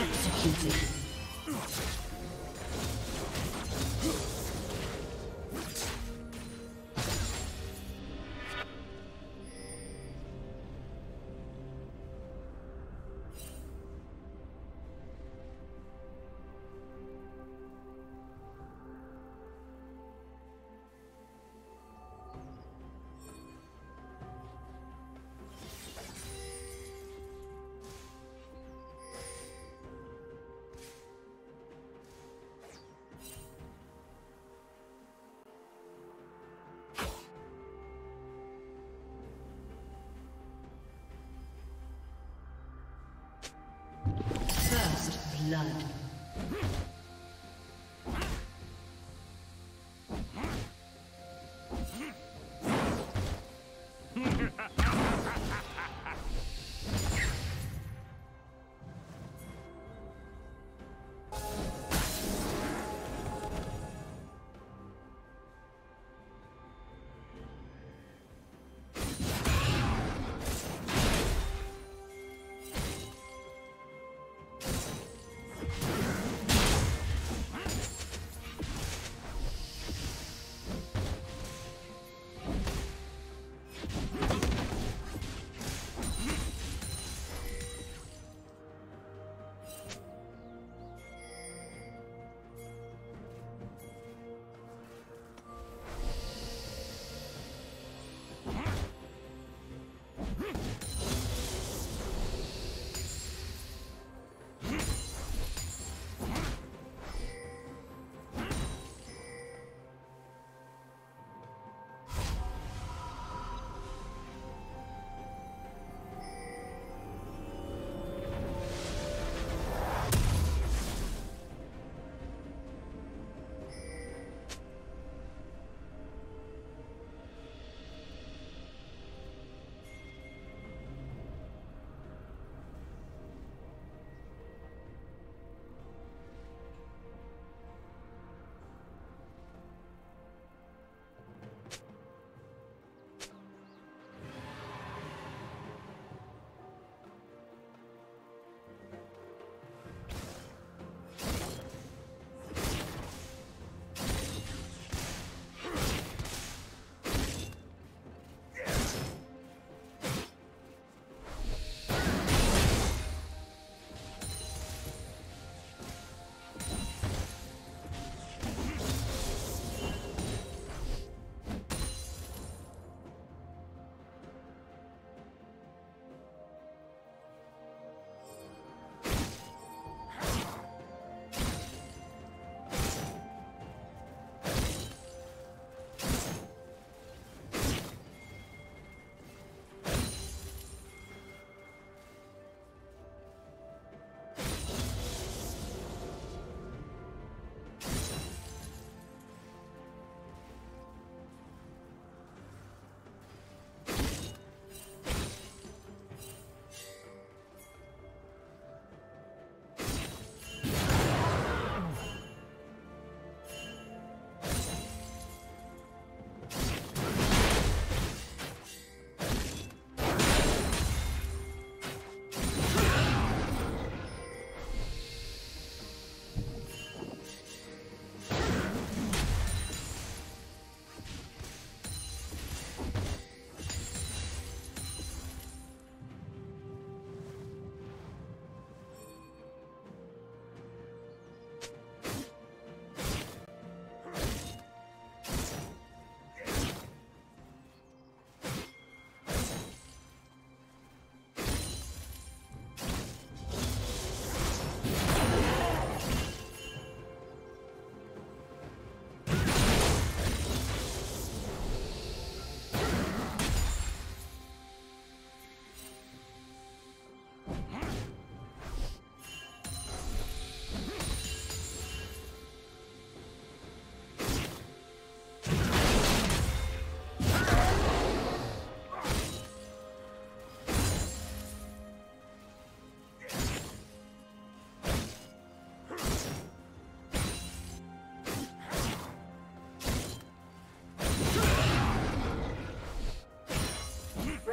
Executed. Blood.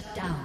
Shut down.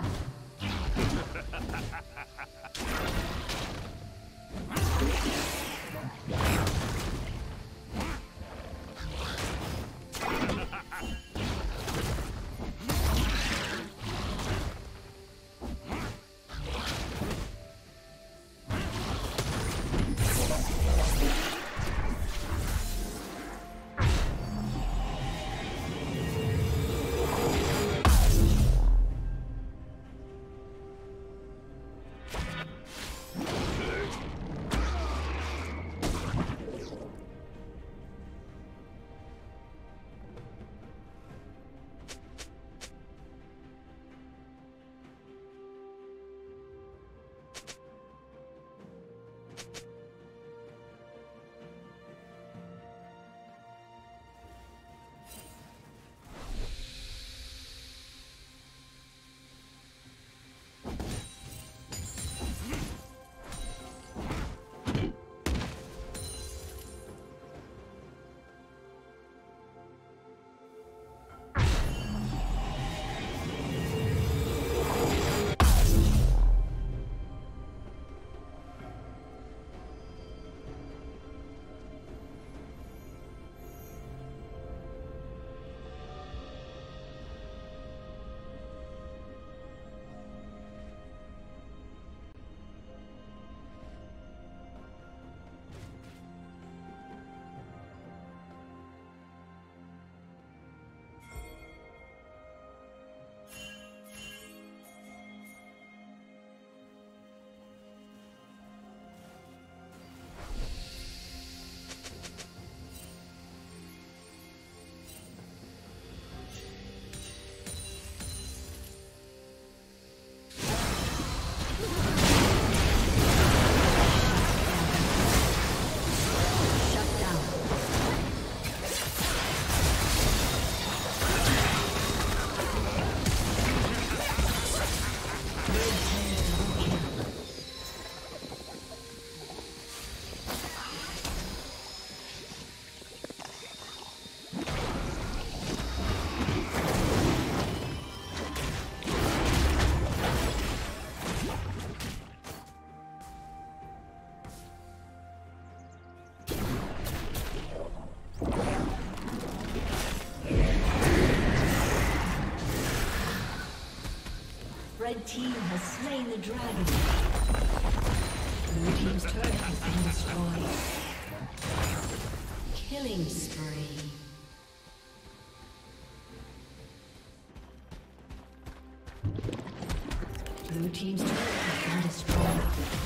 Red team has slain the dragon. Blue team's turret has been destroyed. Killing spree. Blue team's turret has been destroyed.